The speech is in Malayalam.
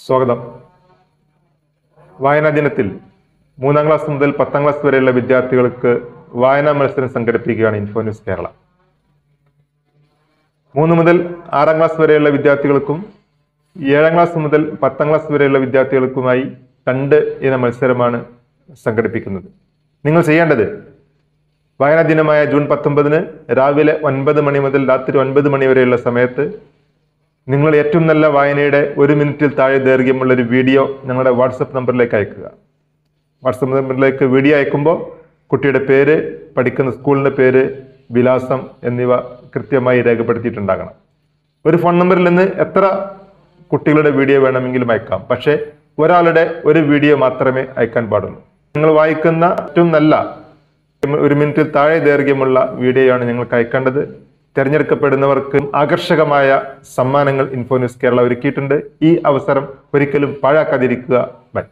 സ്വാഗതം. വായനാ ദിനത്തിൽ മൂന്നാം ക്ലാസ് മുതൽ പത്താം ക്ലാസ് വരെയുള്ള വിദ്യാർത്ഥികൾക്ക് വായനാ മത്സരം സംഘടിപ്പിക്കുകയാണ് ഇൻഫോന്യൂസ് കേരള. മൂന്ന് മുതൽ ആറാം ക്ലാസ് വരെയുള്ള വിദ്യാർത്ഥികൾക്കും ഏഴാം ക്ലാസ് മുതൽ പത്താം ക്ലാസ് വരെയുള്ള വിദ്യാർത്ഥികൾക്കുമായി രണ്ട് ഇന മത്സരമാണ് സംഘടിപ്പിക്കുന്നത്. നിങ്ങൾ ചെയ്യേണ്ടത് വായനാ ദിനമായ ജൂൺ പത്തൊമ്പതിന് രാവിലെ ഒൻപത് മണി മുതൽ രാത്രി ഒൻപത് മണി വരെയുള്ള സമയത്ത് നിങ്ങൾ ഏറ്റവും നല്ല വായനയുടെ ഒരു മിനിറ്റിൽ താഴെ ദൈർഘ്യമുള്ള ഒരു വീഡിയോ ഞങ്ങളുടെ വാട്സപ്പ് നമ്പറിലേക്ക് അയക്കുക. വാട്സപ്പ് നമ്പറിലേക്ക് വീഡിയോ അയക്കുമ്പോൾ കുട്ടിയുടെ പേര് പഠിക്കുന്ന സ്കൂളിന്റെ പേര് വിലാസം എന്നിവ കൃത്യമായി രേഖപ്പെടുത്തിയിട്ടുണ്ടാകണം. ഒരു ഫോൺ നമ്പറിൽ നിന്ന് എത്ര കുട്ടികളുടെ വീഡിയോ വേണമെങ്കിലും അയക്കാം. പക്ഷേ ഒരാളുടെ ഒരു വീഡിയോ മാത്രമേ അയക്കാൻ പാടുള്ളൂ. നിങ്ങൾ വായിക്കുന്ന ഏറ്റവും നല്ല ഒരു മിനിറ്റിൽ താഴെ ദൈർഘ്യമുള്ള വീഡിയോയാണ് ഞങ്ങൾക്ക് അയക്കേണ്ടത്. തിരഞ്ഞെടുക്കപ്പെടുന്നവർക്ക് ആകർഷകമായ സമ്മാനങ്ങൾ ഇൻഫോന്യൂസ് കേരള ഒരുക്കിയിട്ടുണ്ട്. ഈ അവസരം ഒരിക്കലും പാഴാക്കാതിരിക്കുക. ബൈ.